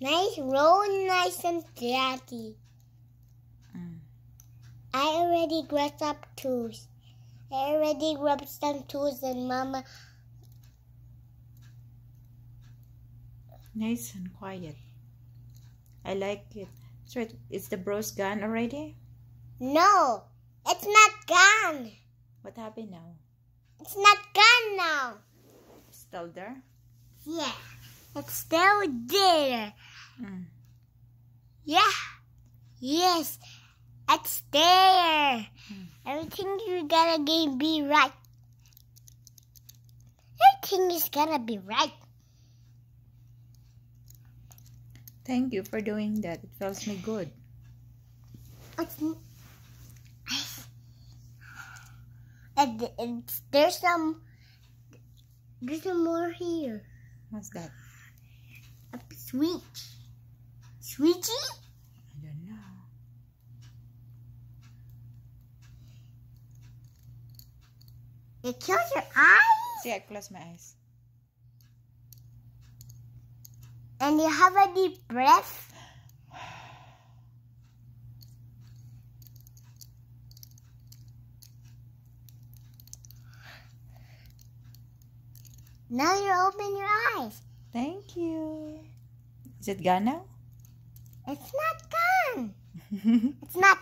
Nice, roll nice and flatty. Mm. I already grabbed up tools. I already grabbed some tools and Mama. Nice and quiet. I like it. So it's the bros gone already? No, it's not gone. What happened now? It's not gone now. Still there? Yeah, it's still there. Mm. Yeah. Yes, it's there. Mm. Everything you gotta get be right. Everything is gonna be right. Thank you for doing that. It feels me good. It's, and, and there's some there's some more here. What's that? A sweet. Sweetie? I don't know. It kills your eyes? See, I close my eyes. And you have a deep breath? Now you open your eyes. Thank you. Is it gone now? It's not gone. It's not.